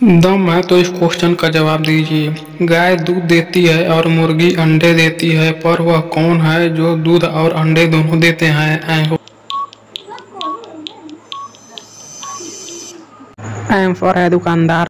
दम है तो इस क्वेश्चन का जवाब दीजिए। गाय दूध देती है और मुर्गी अंडे देती है, पर वह कौन है जो दूध और अंडे दोनों देते हैं? एम फॉर है दुकानदार।